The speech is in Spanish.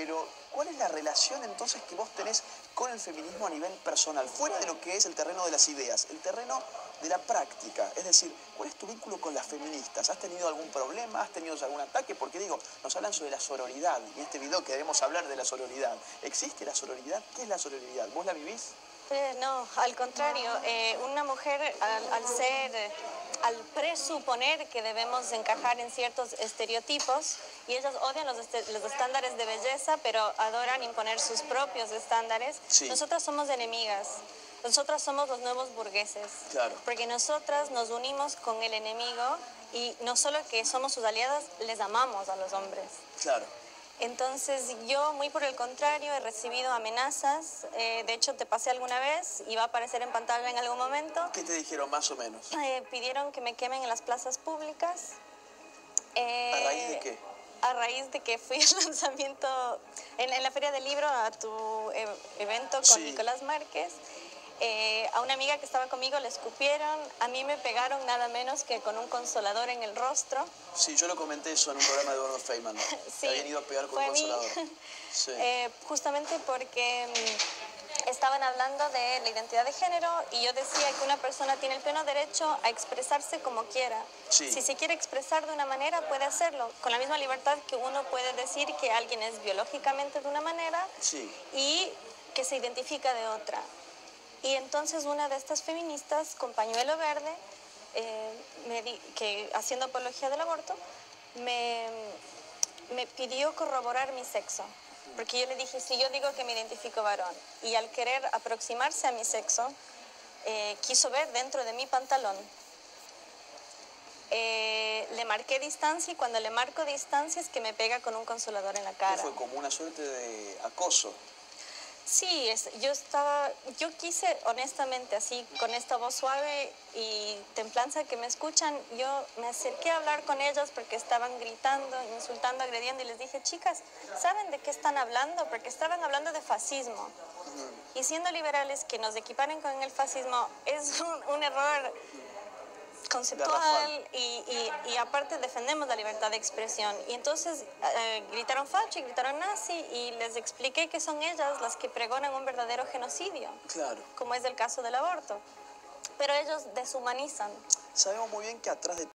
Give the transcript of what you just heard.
pero ¿cuál es la relación entonces que vos tenés con el feminismo a nivel personal, fuera de lo que es el terreno de las ideas, el terreno de la práctica? Es decir, ¿cuál es tu vínculo con las feministas? ¿Has tenido algún problema? ¿Has tenido algún ataque? Porque digo, nos hablan sobre la sororidad y en este video queremos hablar de la sororidad. ¿Existe la sororidad? ¿Qué es la sororidad? ¿Vos la vivís? Eh, no, al contrario, eh, una mujer al, al ser, al presuponer que debemos encajar en ciertos estereotipos, y ellas odian los, este- los estándares de belleza, pero adoran imponer sus propios estándares, Sí. nosotras somos enemigas. Nosotras somos los nuevos burgueses. Claro. Porque nosotras nos unimos con el enemigo y no solo que somos sus aliadas, les amamos a los hombres. Claro. Entonces yo, muy por el contrario, he recibido amenazas. eh, de hecho, te pasé alguna vez y va a aparecer en pantalla en algún momento. ¿Qué te dijeron más o menos? Eh, pidieron que me quemen en las plazas públicas. Eh, ¿A raíz de qué? A raíz de que fui al lanzamiento en, en la Feria del Libro, a tu eh, evento con Sí. Nicolás Márquez. Eh, a una amiga que estaba conmigo le escupieron, a mí me pegaron nada menos que con un consolador en el rostro. Sí, yo lo comenté eso en un programa de Eduardo Feynman. ¿no? Sí, habían ido a pegar con un consolador. Sí. Eh, justamente porque mm, estaban hablando de la identidad de género y yo decía que una persona tiene el pleno derecho a expresarse como quiera. Sí. Si se quiere expresar de una manera, puede hacerlo, con la misma libertad que uno puede decir que alguien es biológicamente de una manera Sí. y que se identifica de otra. Y entonces una de estas feministas, con pañuelo verde, eh, me di- que haciendo apología del aborto, me, me pidió corroborar mi sexo. Porque yo le dije, si yo digo que me identifico varón, y al querer aproximarse a mi sexo, eh, quiso ver dentro de mi pantalón. Eh, le marqué distancia y cuando le marco distancia es que me pega con un consolador en la cara. fue como una suerte de acoso. Sí, es- yo estaba, yo quise honestamente así, con esta voz suave y templanza que me escuchan, yo me acerqué a hablar con ellas porque estaban gritando, insultando, agrediendo y les dije, chicas, ¿saben de qué están hablando? Porque estaban hablando de fascismo. Y siendo liberales que nos equiparen con el fascismo es un, un error conceptual y aparte defendemos la libertad de expresión. Y entonces eh, gritaron y gritaron nazi y les expliqué que son ellas las que pregonan un verdadero genocidio, Claro. como es el caso del aborto. Pero ellos deshumanizan. Sabemos muy bien que atrás de